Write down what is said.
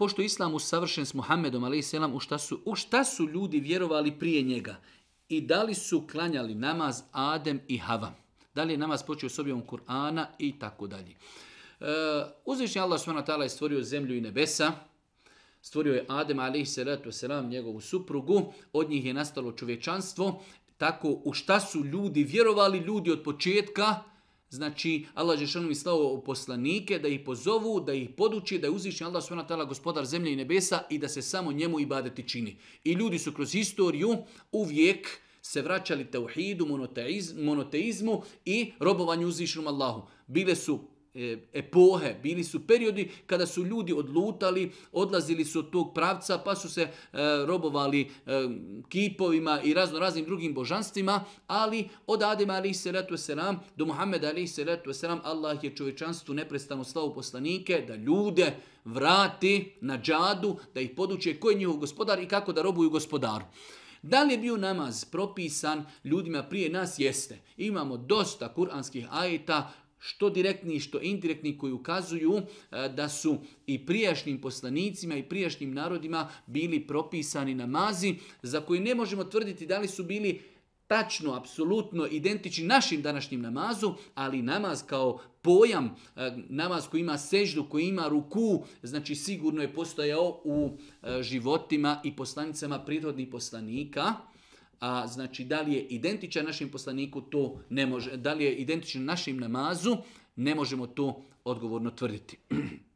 pošto islam usavršen s Muhammedom, ali u šta, su, u šta su ljudi vjerovali prije njega? I da li su klanjali namaz Adem i Hava? Da li je namaz počeo s objavom Kur'ana i tako dalje. E, Uzvišnji Allah s.w.t. je stvorio zemlju i nebesa, stvorio je Adem a.s. njegovu suprugu, od njih je nastalo čovječanstvo, tako u šta su ljudi vjerovali, ljudi od početka, Znači, Allah Žešanu mi slao poslanike da ih pozovu, da ih poduči, da je uzvišnji Allah s.w.t. gospodar zemlje i nebesa i da se samo njemu i badeti čini. I ljudi su kroz historiju uvijek se vraćali tauhidu, monoteizmu i robovanju uzvišnjom Allahu. Bile su E, epohe, bili su periodi kada su ljudi odlutali, odlazili su od tog pravca pa su se e, robovali e, kipovima i razno raznim drugim božanstvima, ali od Adema ali se wasalam selam do Muhammeda ali salatu wasalam selam Allah je čovečanstvu neprestano slavu poslanike da ljude vrati na džadu, da ih poduče ko je njihov gospodar i kako da robuju gospodaru. Da li je bio namaz propisan ljudima prije nas? Jeste. Imamo dosta kuranskih ajeta što direktni, što indirektni koji ukazuju e, da su i prijašnjim poslanicima i prijašnjim narodima bili propisani namazi za koji ne možemo tvrditi da li su bili tačno, apsolutno identični našim današnjim namazu, ali namaz kao pojam, e, namaz koji ima seždu, koji ima ruku, znači sigurno je postojao u e, životima i poslanicama prirodnih poslanika a znači da li je identičan našem poslaniku, to ne može, da li je identičan našem namazu, ne možemo to odgovorno tvrditi.